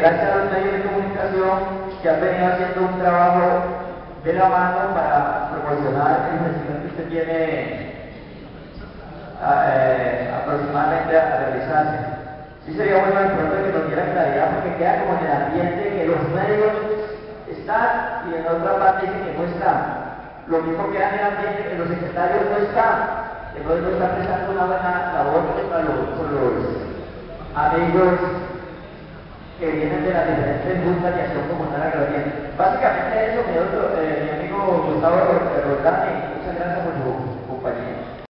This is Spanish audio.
gracias a los medios de comunicación que han venido haciendo un trabajo de la mano para proporcionar el festival que usted tiene eh, aproximadamente a, realizarse. Sí sería bueno importante que nos diera claridad porque queda como en el ambiente que los medios están y en otra parte dicen que no están. Lo mismo queda en el ambiente que los secretarios no están. Entonces no están prestando una buena labor con los, con los amigos que vienen de las diferentes juntas de acción comunal agraria. Básicamente eso, mi, otro, eh, mi amigo Gustavo Rodani,